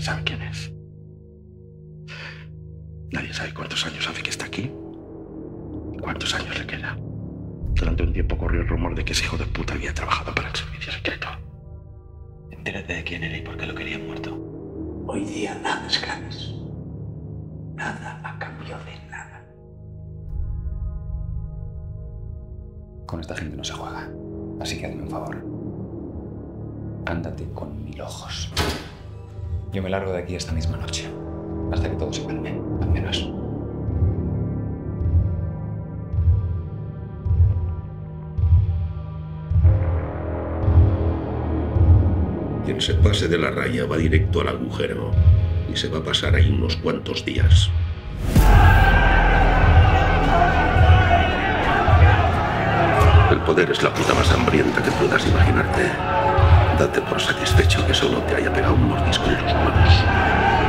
Nadie sabe quién es. Nadie sabe cuántos años hace que está aquí cuántos años le queda. Durante un tiempo corrió el rumor de que ese hijo de puta había trabajado para el servicio secreto. Entérate de quién era y por qué lo querían muerto. Hoy día nada es gratis. Nada a cambio de nada. Con esta gente no se juega. Así que hazme un favor. Ándate con mil ojos. Yo me largo de aquí esta misma noche. Hasta que todo se calme. Al menos. Quien se pase de la raya va directo al agujero y se va a pasar ahí unos cuantos días. El poder es la puta más hambrienta que puedas imaginarte. Date por satisfecho que solo te haya pegado un mordisco en los huevos.